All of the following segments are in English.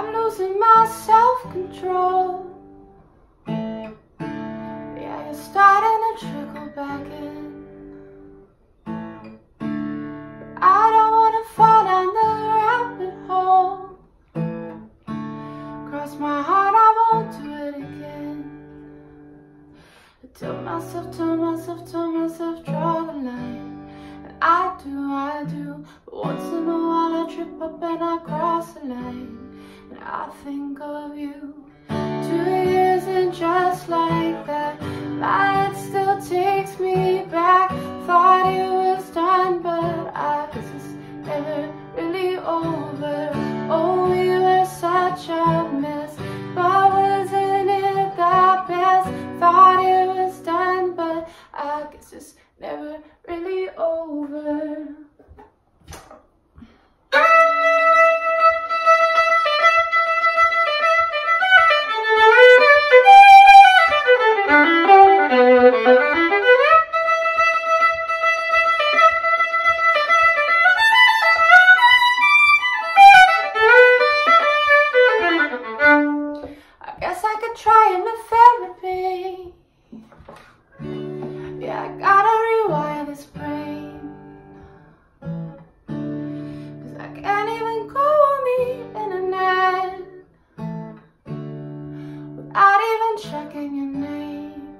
I'm losing my self-control. Yeah, you're starting to trickle back in. I don't wanna fall down the rabbit hole. Cross my heart, I won't do it again. I tell myself, tell myself, tell myself, draw the line. And I do, I do. I think of you. Two years and just like that. Light still takes me back. Thought it was done, but I guess it's never really over. Oh, we were such a mess. But wasn't it the best? Thought it was done, but I guess it's never really over. Guess I could try therapy. Yeah, I gotta rewire this brain. Cause I can't even go on the internet without even checking your name.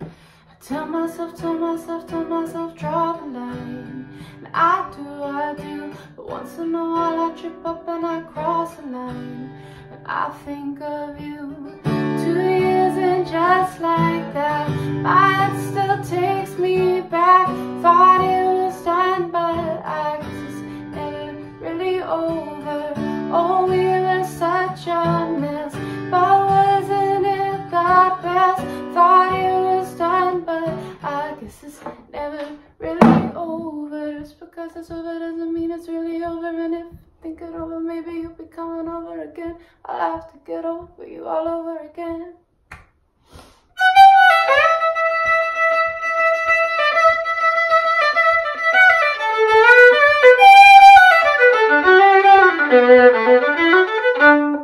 I tell myself, tell myself, tell myself, draw the line. And I do, I do. But once in a while trip up and I cross the line. And I think of you. Two years and just like that. Light still takes me back. Thought it was done, but I guess it's never really over. Oh, we were such a mess. But wasn't it the best? Thought it was done, but I guess it's never really over. Just because it's over think it over, maybe you'll be coming over again. I'll have to get over you all over again.